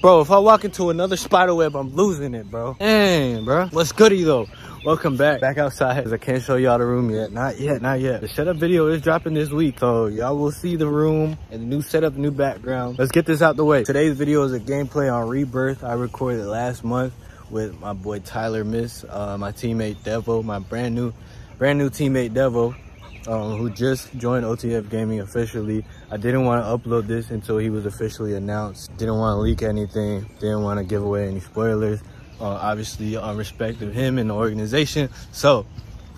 Bro, if I walk into another spider web, I'm losing it, bro. Dang, bro. What's goody though? Welcome back. Back outside. Cause I can't show y'all the room yet. Not yet, not yet. The setup video is dropping this week. So y'all will see the room and the new setup, new background. Let's get this out the way. Today's video is a gameplay on Rebirth. I recorded last month with my boy Tyler Mists, uh, my teammate Devo, my brand new, brand new teammate Devo um, who just joined OTF Gaming officially. I didn't want to upload this until he was officially announced. Didn't want to leak anything. Didn't want to give away any spoilers. Uh, obviously, on respect of him and the organization. So,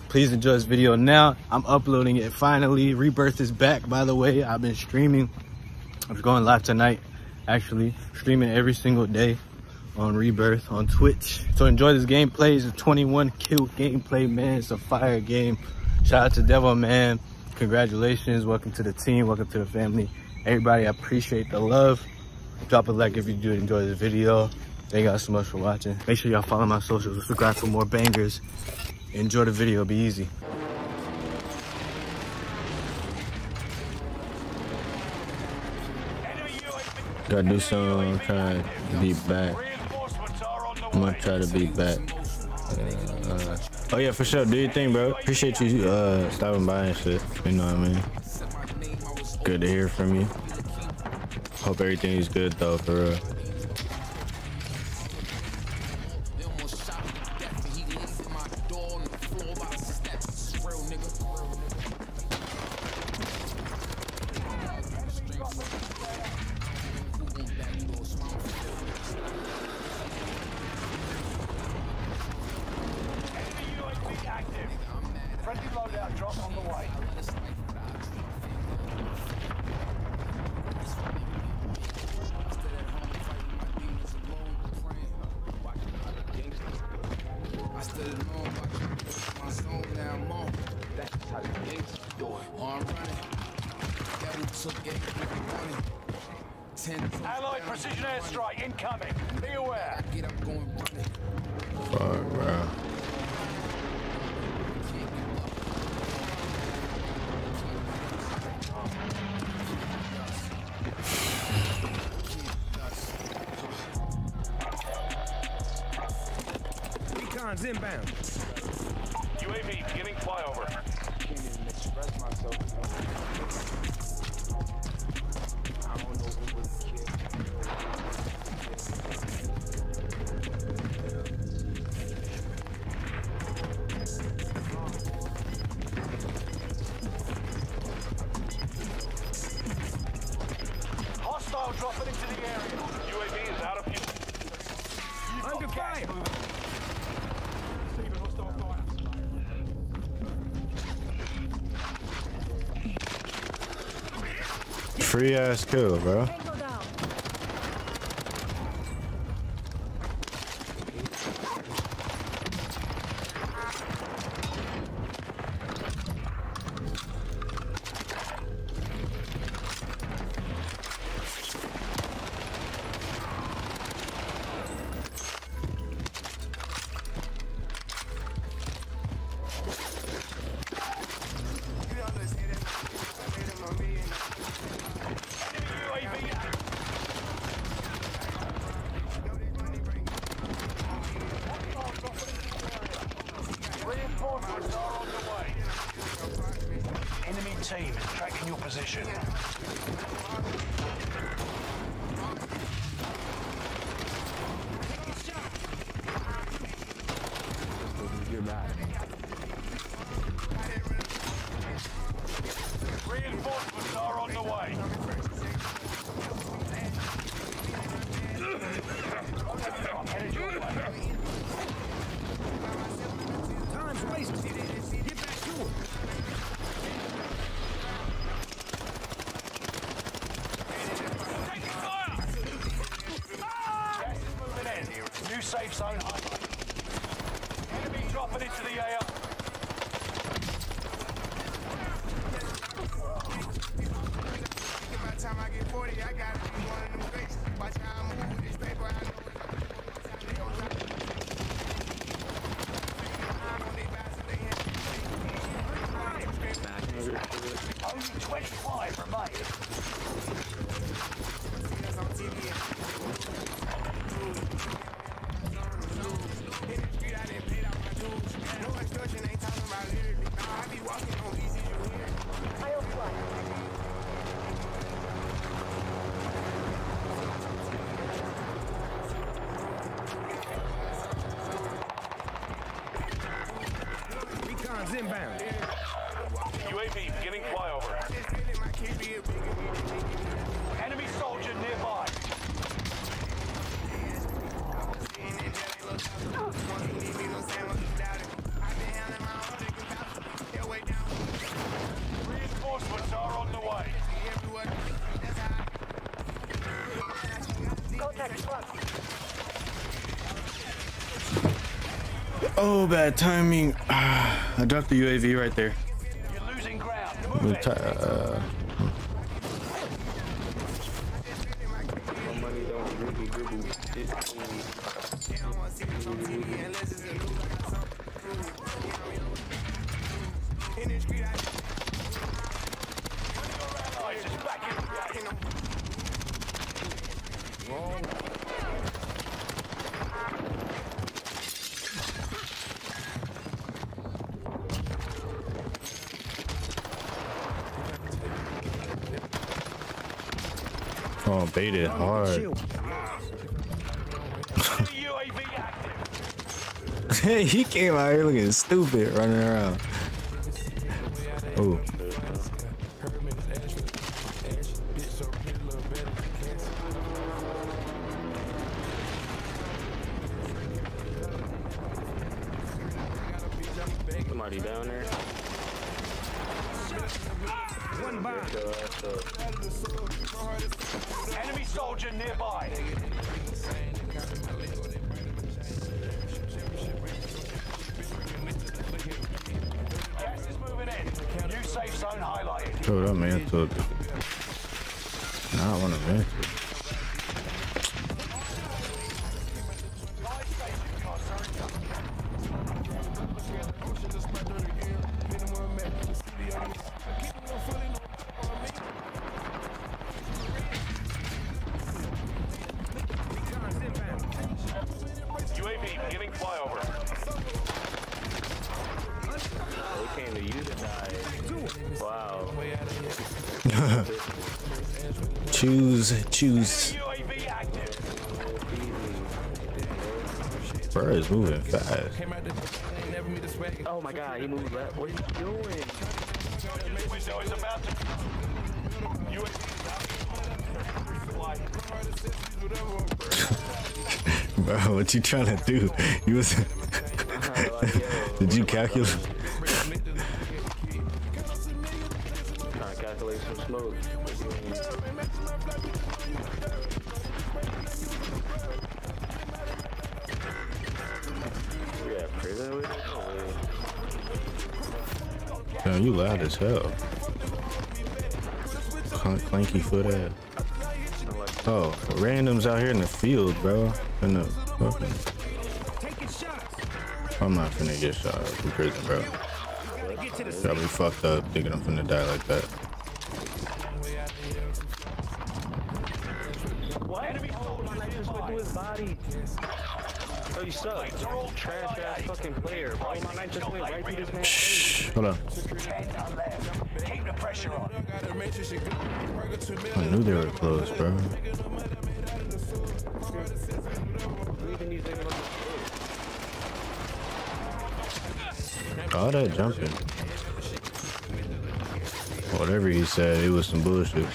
please enjoy this video now. I'm uploading it finally. Rebirth is back, by the way. I've been streaming. I'm going live tonight, actually. Streaming every single day on Rebirth on Twitch. So enjoy this gameplay. It's a 21 kill gameplay, man. It's a fire game. Shout out to Devo, man. Congratulations. Welcome to the team. Welcome to the family. Everybody, I appreciate the love. Drop a like if you do enjoy this video. Thank y'all so much for watching. Make sure y'all follow my socials. Subscribe for more bangers. Enjoy the video. Be easy. Gotta do something. I'm trying to be back. I'm gonna try to be back. Uh, uh, oh yeah, for sure. Do your thing, bro. Appreciate you uh, stopping by and shit. You know what I mean? Good to hear from you. Hope everything's good though, for real. I stood at home my song now I'm on. That's how you gangsters do it. Oh, I'm running. Devo took it, running. Ten Allied precision airstrike incoming. Be aware. Get up, going running. Fuck, bro. Recon's inbound. UAV beginning flyover. Free ass kill, bro. Zone highlighted. Enemy dropping into the AR. Inbound. Oh, bad timing. Ah, I dropped the UAV right there. You're losing ground. Let me Move ti- it. uh, Allies is back in the game. oh, baited hard. Enemy UAV active. he came out here looking stupid running around. Oh. Somebody down there. One up. Enemy soldier nearby. Gas is moving in. New safe zone highlighted. Man Nah, I want to Wow. Choose, choose. Bro is moving fast. Oh my god, he moved left. What are you doing? Window is about to. UAV is out. Bro, what you trying to do? You was. Did you calculate? Smoke. We got us? Oh, yeah. Man, you loud as hell. Clank, clanky foot ass. Oh, randoms out here in the field, bro. In the fucking. I'm not finna get shot from prison, bro. Me fucked up thinking I'm finna die like that. Oh, you suck. Trash ass fucking player, bro. My knife just went right through this man's. Shh, hold on. Ten are left. Keep the pressure on. I knew they were close, bro. Leaving these niggas on the All that jumping. Whatever he said, it was some bullshit.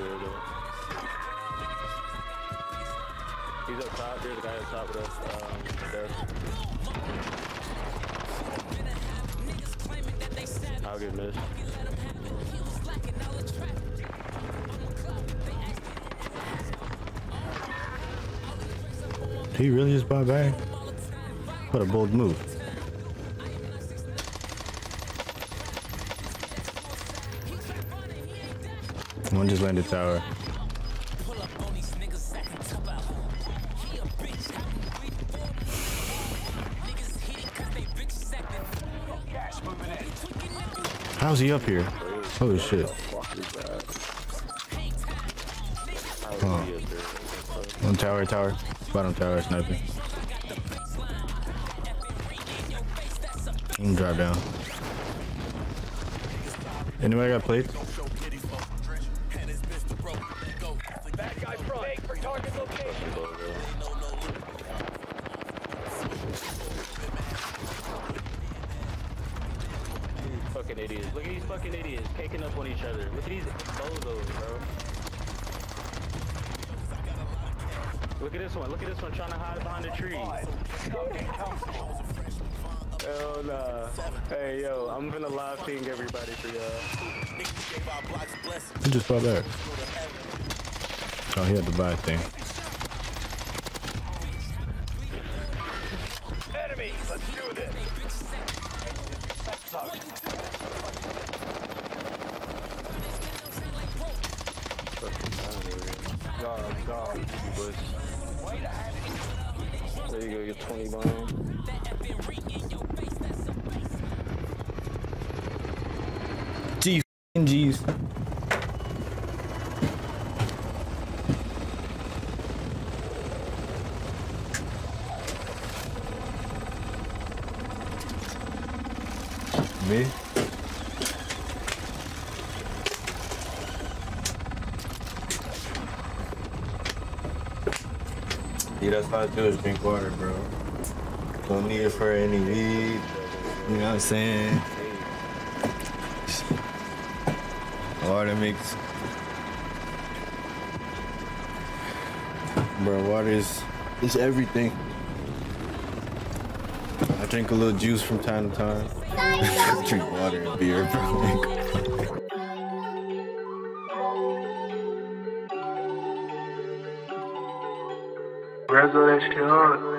Appreciate it. He's up top. There's a guy up top with us. Um, there. I'll get missed. He really is bye bye. What a bold move. One just landed tower. How's he up here? Holy shit. Fuck is that? How is Huh. he up there? On tower, tower. Bottom tower, sniping. I'm down. Anybody got plates? Idiots. Look at these fucking idiots caking up on each other. Look at these bozos, bro. Look at this one. Look at this one trying to hide behind a tree. Hell nah. Hey, yo, I'm gonna live ping everybody for y'all. He just brought back. Oh, he had the buy thing. G's. Me? Yeah, that's how I do is drink water, bro. Don't need it for any weed. You know what I'm saying? Water makes. Bro, water is, is everything. I drink a little juice from time to time. drink water and beer, bro. Rezo that shit.